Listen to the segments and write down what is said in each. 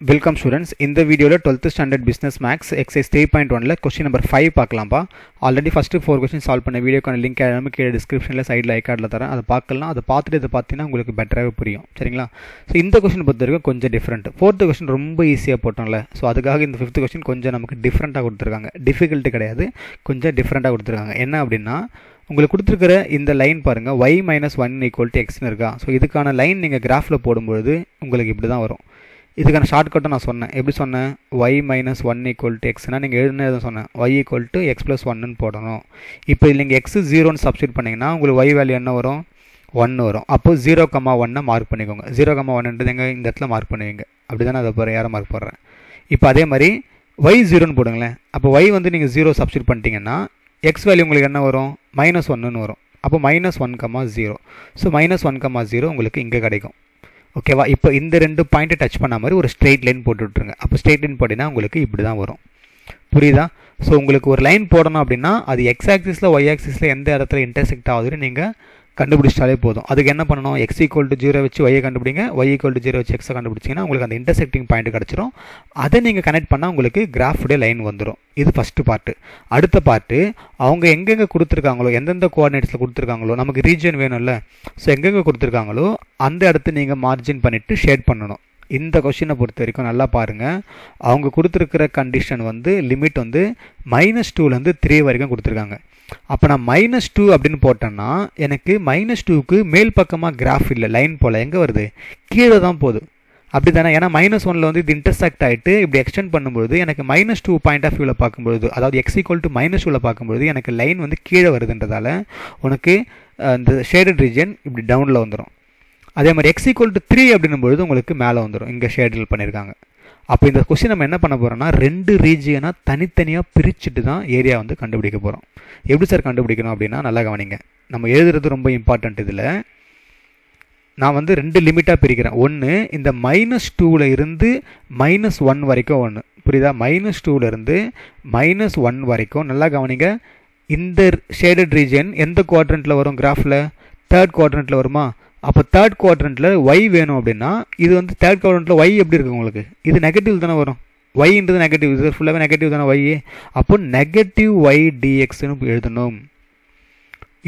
Welcome students இந்த வீடியோவில் twelfth standard business maths exercise three point ஒனில் question number five பார்க்கலாம்ப்பா already first four question solve பண்ண வீடியோக்கான link எல்லாமே கீழே டிஸ்கிரிப்ஷனில் சைடில் ஐக்கார்டில் தரேன். அதை பார்க்கலாம். அதை பார்த்துட்டு இதை பார்த்தீங்கன்னா உங்களுக்கு பெட்டராகவே புரியும். சரிங்களா? ஸோ இந்த கொஸ்டின் பொறுத்த வரைக்கும் கொஞ்சம் டிஃப்ரெண்ட் ஃபோர்த்து கொஸ்டின் ரொம்ப ஈஸியாக போட்டோம்ல. ஸோ அதுக்காக இந்த ஃபிஃப்த் கொஸ்டின் கொஞ்சம் நமக்கு டிஃப்ரெண்ட்டாக கொடுத்துருக்காங்க. டிஃபிகல்ட்டு கிடையாது. கொஞ்சம் டிஃப்ரெண்ட்டாக கொடுத்துருக்காங்க. என்ன அப்படின்னா உங்களுக்கு கொடுத்துருக்கிற இந்த லைன் பாருங்கள் y minus one equal to எக்ஸ்னு இருக்கா? ஸோ இதுக்கான லைன் நீங்கள் கிராஃபில் போடும்பொழுது உங்களுக்கு இப்படி தான் வரும். இதுக்கான ஷார்ட்கட்டும் நான் சொன்னேன். எப்படி சொன்னேன்? Y minus one equal to எக்ஸ்னால் நீங்கள் எழுதுனது சொன்னேன். Y equal to x plus ஒன்னு போடணும். இப்போ இதில் நீங்கள் எக்ஸ் ஜீரோன்னு சப்ஸ்டியூட் பண்ணிங்கன்னா உங்களுக்கு ஒய் வேல்யூ என்ன வரும்? ஒன்று வரும். அப்போது ஜீரோ கம்மா ஒன்னை மார்க் பண்ணிக்கோங்க. ஜீரோ கம்மா ஒன்றுன்றது எங்கே? இந்த இடத்துல மார்க் பண்ணுவீங்க. அப்படி தானே அதை போகிறேன் யாரை மார்க் போடுறேன்? இப்போ அதே மாதிரி ஒய் ஜீரோன்னு போடுங்களேன். அப்போ ஒய் வந்து நீங்கள் ஜீரோ சப்ஸ்டியூட் பண்ணிட்டீங்கன்னா எக்ஸ் வேல்யூ உங்களுக்கு என்ன வரும்? மைனஸ் ஒன்றுன்னு வரும். அப்போ minus one comma zero so minus one comma zero உங்களுக்கு இங்கே கிடைக்கும். ஓகேவா? இப்போ இந்த ரெண்டு பாயிண்ட்டை டச் பண்ண மாதிரி ஒரு ஸ்ட்ரெயிட் லைன் போட்டு விட்ருங்க அப்போ ஸ்ட்ரெயிட் லைன் போட்டிங்கன்னா உங்களுக்கு இப்படி தான் வரும். புரியுதா? ஸோ உங்களுக்கு ஒரு லைன் போடணும் அப்படின்னா அது எக்ஸ் ஆக்சிஸில் ஒய் ஆக்சிஸில் எந்த இடத்துல இன்டர்செக்ட் ஆகுதுன்னு நீங்கள் கண்டுபிடிச்சிட்டாலே போதும். அதுக்கு என்ன பண்ணணும்? எக்ஸ் ஈக்குவல் டு ஜீரோ வச்சு ஒய்யை கண்டுபிடிங்க. ஒய் ஈக்குவல் டு ஜீரோ வச்சு எக்ஸை கண்டுபிடிச்சிங்கன்னா உங்களுக்கு அந்த இன்டர்செக்டிங் பாயிண்ட் கிடச்சிரும். அதை நீங்கள் கனெக்ட் பண்ணால் உங்களுக்கு கிராஃபுடைய லைன் வந்துடும் இது ஃபஸ்ட்டு பார்ட்டு அடுத்த பார்ட்டு அவங்க எங்கெங்கே கொடுத்துருக்காங்களோ எந்தெந்த கோஆர்டினேட்ஸில் கொடுத்துருக்காங்களோ நமக்கு ரீஜன் வேணும்ல. ஸோ எங்கெங்கே கொடுத்துருக்காங்களோ அந்த இடத்த நீங்கள் மார்ஜின் பண்ணிவிட்டு ஷேட் பண்ணணும். இந்த கொஷினை பொறுத்த வரைக்கும் நல்லா பாருங்கள் அவங்க கொடுத்துருக்கிற கண்டிஷன் வந்து லிமிட் வந்து மைனஸ் டூலேருந்து த்ரீ வரைக்கும் கொடுத்துருக்காங்க. அப்போ நான் மைனஸ் டூ அப்படின்னு போட்டேன்னா எனக்கு மைனஸ் டூக்கு மேல் பக்கமாக கிராஃப் இல்லை லைன் போல். எங்கே வருது? கீழே தான் போகுது. அப்படி தானே ஏன்னா மைனஸ் ஒனில் வந்து இது இன்டர்செக்ட் ஆகிட்டு இப்படி எக்ஸ்டெண்ட் பண்ணும்போது எனக்கு மைனஸ் டூ பாயிண்ட் ஆஃப் வியூவில் பார்க்கும்பொழுது அதாவது எக்ஸ் ஈக்குவல் டு மைனஸ் டூவில் பார்க்கும்பொழுது எனக்கு லைன் வந்து கீழே வருதுன்றதால உனக்கு இந்த ஷேடட் ரீஜன் இப்படி டவுனில் வந்துடும் அதே மாதிரி எக்ஸ் ஈக்குவல் டு த்ரீ அப்படின்னும் பொழுது உங்களுக்கு மேலே வந்துடும் இங்கே ஷேடில் பண்ணியிருக்காங்க அப்போ இந்த கொஸ்டின் நம்ம என்ன பண்ண போகிறோம்னா ரெண்டு ரீஜியனாக தனித்தனியாக பிரிச்சுட்டு தான் ஏரியா வந்து கண்டுபிடிக்க போகிறோம் எப்படி சார் கண்டுபிடிக்கணும் அப்படின்னா நல்லா கவனிங்க. நம்ம எழுதுறது ரொம்ப இம்பார்ட்டண்ட் இதில். நான் வந்து ரெண்டு லிமிட்டாக பிரிக்கிறேன். ஒன்று இந்த மைனஸ் டூவில் இருந்து மைனஸ் ஒன் வரைக்கும் ஒன்று புரியுதா? மைனஸ் டூவிலேருந்து மைனஸ் ஒன் வரைக்கும். நல்லா கவனிங்க. இந்த ஷேடட் ரீஜன் எந்த குவாட்ரண்ட்டில் வரும் கிராஃபில் தேர்ட் குவாட்ரண்ட்டில் வருமா? அப்போ தேர்ட் குவாட்ரண்ட்டில் ஒய் வேணும் அப்படின்னா இது வந்து தேர்ட் குவாட்ரண்ட்டில் ஒய் எப்படி இருக்குது உங்களுக்கு? இது நெகட்டிவ் தானே வரும். ஒய்ன்றது நெகட்டிவ் இது ஃபுல்லாகவே நெகட்டிவ் தானே ஒய் அப்போ நெகட்டிவ் ஒய் டிஎக்ஸ்னு எழுதணும்.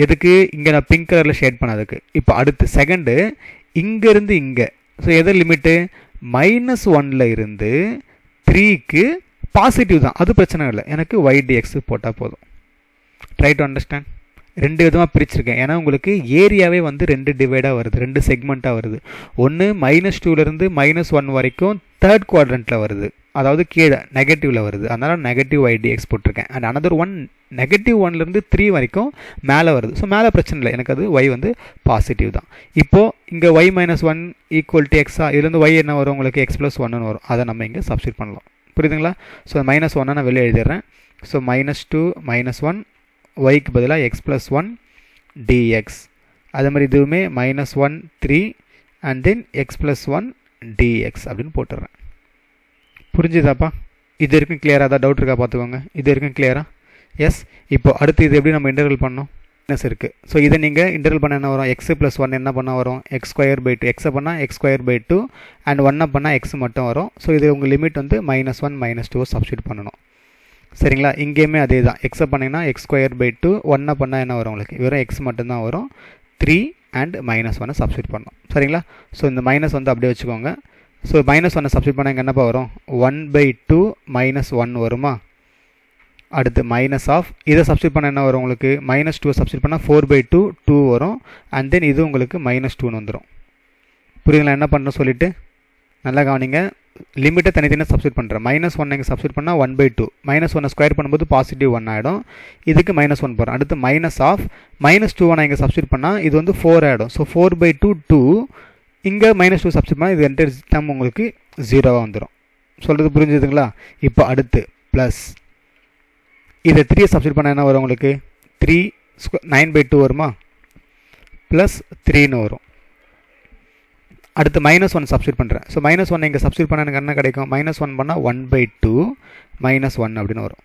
எதுக்கு? இங்கே நான் பிங்க் கலரில் ஷேட் பண்ணதுக்கு இப்போ அடுத்து செகண்டு இங்கேருந்து இங்கே. ஸோ எதை லிமிட்டு மைனஸ் ஒனில் இருந்து த்ரீக்கு பாசிட்டிவ் தான். அது பிரச்சனை இல்லை. எனக்கு ஒய் டிஎக்ஸ் போட்டால் போதும். ட்ரை டு அண்டர்ஸ்டாண்ட் ரெண்டு விதமாக பிரிச்சிருக்கேன். ஏன்னா உங்களுக்கு ஏரியாவே வந்து ரெண்டு டிவைடாக வருது. ரெண்டு செக்மெண்ட்டாக வருது. ஒன்று மைனஸ் டூலேருந்து மைனஸ் ஒன் வரைக்கும் தேர்ட் குவாட்ரண்ட்டில் வருது. அதாவது கீழே நெகட்டிவில் வருது. அதனால் நெகட்டிவ் ஐடிஎக்ஸ் போட்டிருக்கேன். அண்ட் அனதர் ஒன் நெகட்டிவ் ஒன்லேருந்து த்ரீ வரைக்கும் மேலே வருது. ஸோ மேலே பிரச்சனை இல்லை. எனக்கு அது ஒய் வந்து பாசிட்டிவ் தான். இப்போது இங்கே y minus one equal to எக்ஸா இதுலேருந்து ஒய் என்ன வரும்? உங்களுக்கு எக்ஸ் ப்ளஸ் ஒன்னு வரும். அதை நம்ம இங்கே சப்ஸ்டியூட் பண்ணலாம். புரியுதுங்களா? ஸோ மைனஸ் ஒன்னை நான் வெளியே எழுதிடுறேன். So minus two minus one ஒய்க்கு பதிலாக x plus one d x அதே மாதிரி இதுவுமே minus one three and then x plus one d x அப்படின்னு போட்டுடுறேன் புரிஞ்சுதாப்பா? இது வரைக்கும் கிளியராக தான் டவுட் இருக்கா பார்த்துக்கோங்க. இது வரைக்கும் கிளியரா எஸ் இப்போ அடுத்து இது எப்படி நம்ம இன்டர்வல் பண்ணோம் மைனஸ் இருக்குது ஸோ இதை நீங்கள் இன்டர்வல் பண்ண என்ன வரும்? எக்ஸ் ப்ளஸ் ஒன் என்ன பண்ண வரும்? எக்ஸ் ஸ்கொயர் பை டூ எக்ஸை பண்ணால் x square by two and ஒன்னை பண்ணால் எக்ஸ் மட்டும் வரும். ஸோ இது உங்கள் லிமிட் வந்து minus one minus two substitute பண்ணணும். சரிங்களா? இங்கேயுமே அதே தான் எக்ஸை பண்ணிங்கன்னா எக்ஸ் ஸ்கொயர் பை டூ ஒன்னை பண்ணால் என்ன வரும் உங்களுக்கு? வெறும் எக்ஸ் மட்டும்தான் வரும். த்ரீ அண்ட் மைனஸ் ஒன்னை சப்ஸ்டியூட் பண்ணணும். சரிங்களா? ஸோ இந்த மைனஸ் வந்து அப்படியே வச்சுக்கோங்க. ஸோ மைனஸ் ஒன்னை சப்ஸ்டியூட் பண்ணால் என்னப்பா வரும்? One by two minus one வருமா? அடுத்து மைனஸ் ஆஃப் இதை சப்ஸ்டியூட் பண்ண என்ன வரும் உங்களுக்கு? மைனஸ் டூ சப்ஸ்டியூட் பண்ணால் ஃபோர் பை டூ டூ வரும். அண்ட் தென் இது உங்களுக்கு மைனஸ் டூன்னு வந்துடும் புரியுதுங்களா? என்ன பண்ணுறோம் சொல்லிவிட்டு நல்லா கவனிங்க. லிமிட்டை தனித்தனியாக சப்ஸ்டியூட் பண்ணுறேன் மைனஸ் ஒன் இங்கே சப்ஸ்டியூட் பண்ணால் ஒன் பை டூ மைனஸ் ஒன்னை ஸ்கொயர் பண்ணும்போது பாசிட்டிவ் ஒன் ஆகிடும் இதுக்கு மைனஸ் ஒன் போகிறேன் அடுத்து minus of minus two one இங்கே சப்ஸ்டியூட் பண்ணால் இது வந்து ஃபோர் ஆகிடும் so four by two two இங்கே மைனஸ் டூ சப்ஸ்டியூட் பண்ணால் இது என்டர் டேம் உங்களுக்கு ஜீரோவாக வந்துடும் சொல்கிறது புரிஞ்சுதுங்களா? இப்போ அடுத்து ப்ளஸ் இதை த்ரீயை சப்ஸ்டியூட் பண்ணால் என்ன வரும் உங்களுக்கு? த்ரீ ஸ்கொ நைன் பை டூ வருமா? ப்ளஸ் த்ரீன்னு வரும். அடுத்து மைனஸ் ஒன் சப்ஸ்டியூட் பண்ணுறேன் ஸோ மைனஸ் ஒன் இங்கே சப்ஸ்டியூட் பண்ண எனக்கு என்ன கிடைக்கும்? மைனஸ் ஒன் பண்ணால் one by two minus one அப்படின்னு வரும்.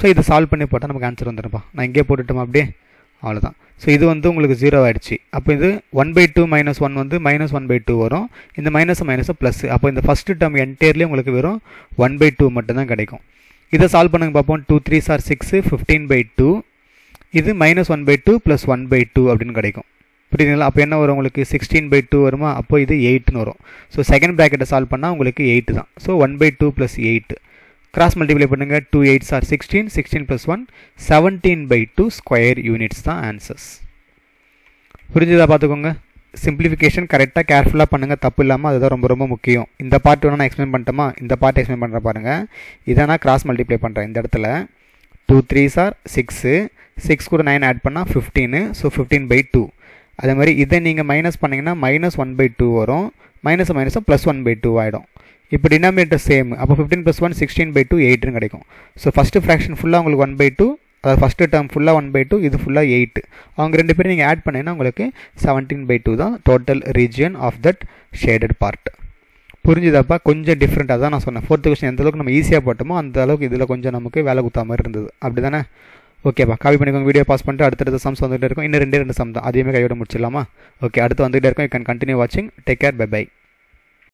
ஸோ இதை சால்வ் பண்ணி போட்டால் நமக்கு ஆன்சர் வந்துடும்ப்பா. நான் இங்கே போட்டுட்டோம் அப்படியே? அவ்வளோதான் ஸோ இது வந்து உங்களுக்கு ஜீரோ ஆகிடுச்சு அப்போ இது one by two minus one வந்து மைனஸ் ஒன் பை டூ வரும். இந்த மைனஸ் மைனஸ் ப்ளஸ் அப்போ இந்த ஃபஸ்ட்டு டேர்ம் என்டையர்லேயே உங்களுக்கு வெறும் ஒன் பை டூ மட்டும்தான் கிடைக்கும். இதை சால்வ் பண்ணுங்க பார்ப்போம். Two threes are six fifteen by two இது minus one by two plus one by two அப்படின்னு கிடைக்கும். புரியுதுங்களா அப்போ என்ன வரும் உங்களுக்கு? சிக்ஸ்டீன் பை டூ வருமா? அப்போ இது எயிட்னு வரும். ஸோ செகண்ட் ப்ராக்கெட்டை சால்வ் பண்ணால் உங்களுக்கு எயிட் தான். So one by two plus eight cross multiply பண்ணுங்கள் two eights are sixteen sixteen plus one seventeen by two square units தான் ஆன்சர்ஸ் புரிஞ்சுதா பார்த்துக்கோங்க சிம்பிளிஃபிகேஷன் கரெக்டாக கேர்ஃபுல்லாக பண்ணுங்கள் தப்பு இல்லாமல் அதுதான் ரொம்ப ரொம்ப முக்கியம். இந்த பார்ட் வேணால் நான் எக்ஸ்பிளைன் பண்ணிட்டோமா? இந்த பார்ட் எக்ஸ்பிளைன் பண்ணுற பாருங்கள் இதை நான் கிராஸ் மல்டிப்ளை பண்ணுறேன் இந்த இடத்துல. Two threes are six six கூட நைன் ஆட் பண்ணால் fifteen so fifteen by two அதே மாதிரி இதை நீங்கள் மைனஸ் பண்ணிங்கன்னா மைனஸ் ஒன் பை டூ வரும். மைனஸ் மைனஸும் ப்ளஸ் ஒன் பை டூ ஆகிடும் இப்போ டினாமினேட்டர் சேம் அப்போ fifteen plus one sixteen by two எயிட்னு கிடைக்கும். ஸோ ஃபஸ்ட்டு ஃப்ராக்ஷன் ஃபுல்லாக உங்களுக்கு ஒன் பை டூ அதாவது ஃபஸ்ட்டு டேர்ம் ஃபுல்லாக ஒன் பை டூ இது ஃபுல்லாக எயிட் அவங்க ரெண்டு பேரும் நீங்கள் ஆட் பண்ணிங்கன்னா உங்களுக்கு செவன்டீன் பை டூ தான் total region of that shaded part புரிஞ்சுதாப்பா? கொஞ்சம் டிஃப்ரெண்ட்டாக தான் நான் சொன்னேன். ஃபோர்த்து கொஸ்டின் எந்த அளவுக்கு நம்ம ஈஸியாக போட்டோமோ அந்த அளவுக்கு இதில் கொஞ்சம் நமக்கு வேலை குத்தா மாதிரி இருந்தது. அப்படி தானே ஓகேப்பா காப்பி பண்ணிக்கோங்க வீடியோ பாஸ் பண்ணிட்டு அடுத்தடுத்த சம்ஸ் வந்துகிட்டே இருக்கும். இன்னும் ரெண்டே ரெண்டு சம் தான். அதையுமே கையோட முடிச்சிடலாமா? ஓகே அடுத்து வந்துகிட்டே இருக்கும். யூ கேன் கண்டினியூ வாட்சிங் டேக் கேர் பை பை